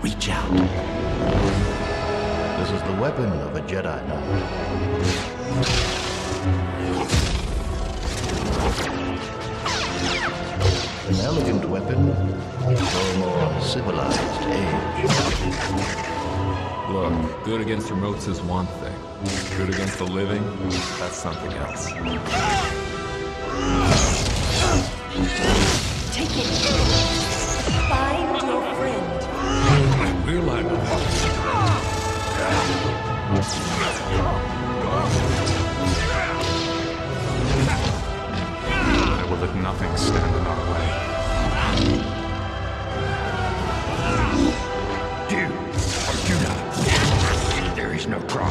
Reach out. This is the weapon of a Jedi Knight. An elegant weapon for a more civilized age. Look, good against remotes is one thing. Good against the living, that's something else. I will, let nothing stand in our way. Do or do not. There is no try.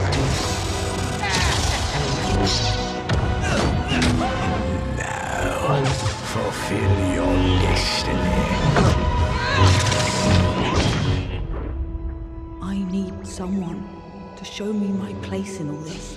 Now, fulfill your destiny. Someone to show me my place in all this.